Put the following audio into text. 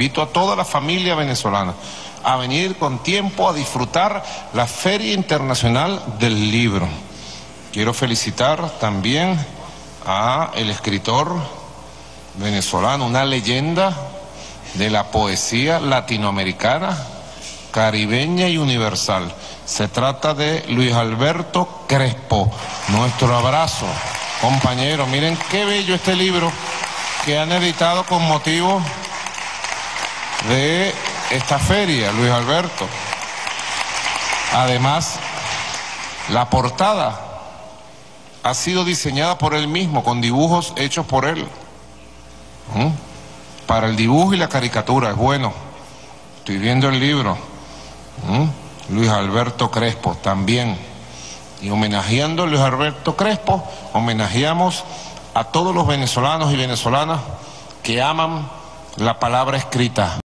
Invito a toda la familia venezolana a venir con tiempo a disfrutar la Feria Internacional del Libro. Quiero felicitar también a el escritor venezolano, una leyenda de la poesía latinoamericana, caribeña y universal. Se trata de Luis Alberto Crespo. Nuestro abrazo, compañero. Miren qué bello este libro que han editado con motivo de esta feria, Luis Alberto. Además, la portada ha sido diseñada por él mismo, con dibujos hechos por él. ¿Mm? Para el dibujo y la caricatura, es bueno. Estoy viendo el libro. ¿Mm? Luis Alberto Crespo, también. Y homenajeando a Luis Alberto Crespo, homenajeamos a todos los venezolanos y venezolanas que aman la palabra escrita,